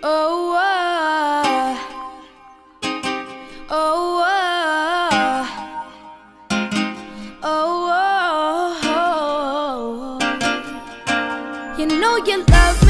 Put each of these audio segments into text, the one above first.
Oh, oh, oh, oh, oh, oh. You know you love.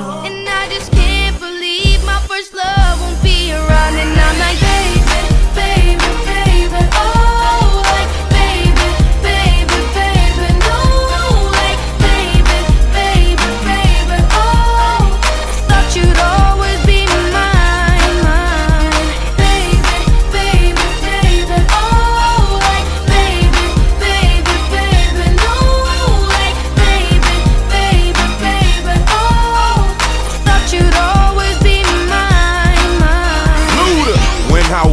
Down, and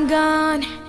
I'm gone.